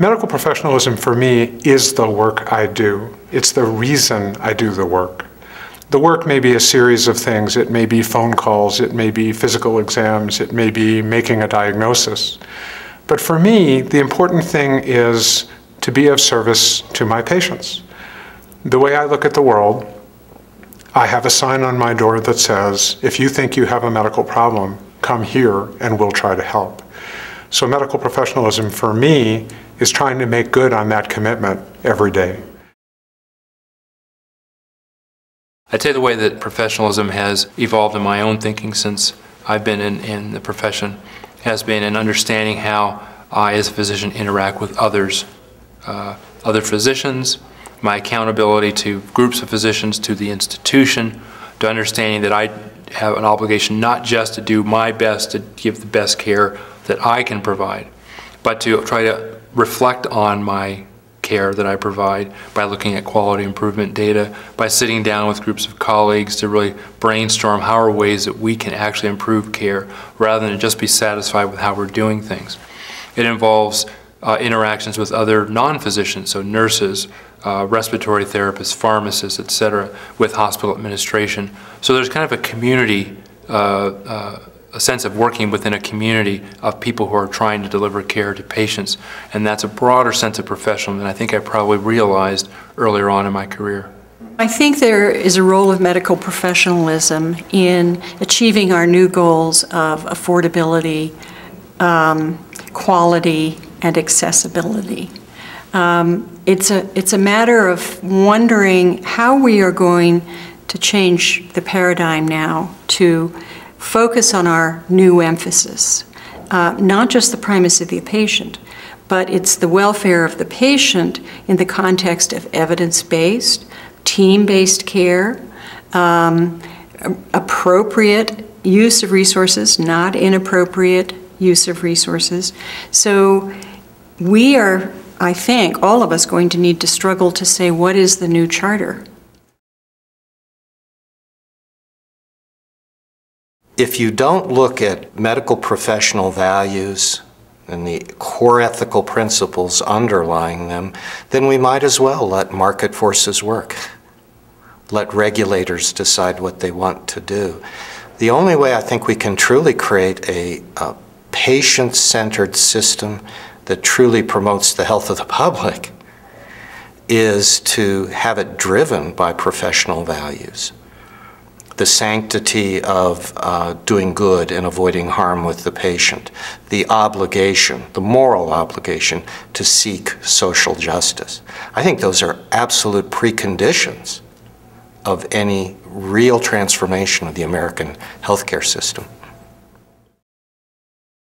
Medical professionalism for me is the work I do. It's the reason I do the work. The work may be a series of things. It may be phone calls, it may be physical exams, it may be making a diagnosis. But for me, the important thing is to be of service to my patients. The way I look at the world, I have a sign on my door that says, if you think you have a medical problem, come here and we'll try to help. So medical professionalism for me is trying to make good on that commitment every day. I'd say the way that professionalism has evolved in my own thinking since I've been in, in the profession has been in understanding how I, as a physician, interact with others, uh, other physicians, my accountability to groups of physicians, to the institution, to understanding that I have an obligation not just to do my best to give the best care that I can provide, but to try to reflect on my care that I provide by looking at quality improvement data, by sitting down with groups of colleagues to really brainstorm how are ways that we can actually improve care rather than just be satisfied with how we're doing things. It involves uh, interactions with other non-physicians, so nurses, uh, respiratory therapists, pharmacists, et cetera, with hospital administration. So there's kind of a community uh, uh a sense of working within a community of people who are trying to deliver care to patients. And that's a broader sense of professionalism than I think I probably realized earlier on in my career. I think there is a role of medical professionalism in achieving our new goals of affordability, um, quality, and accessibility. Um, it's, a, it's a matter of wondering how we are going to change the paradigm now to focus on our new emphasis, uh, not just the primacy of the patient, but it's the welfare of the patient in the context of evidence-based, team-based care, um, appropriate use of resources, not inappropriate use of resources. So we are, I think, all of us going to need to struggle to say what is the new charter. if you don't look at medical professional values and the core ethical principles underlying them, then we might as well let market forces work. Let regulators decide what they want to do. The only way I think we can truly create a, a patient-centered system that truly promotes the health of the public is to have it driven by professional values the sanctity of uh, doing good and avoiding harm with the patient, the obligation, the moral obligation to seek social justice. I think those are absolute preconditions of any real transformation of the American healthcare system.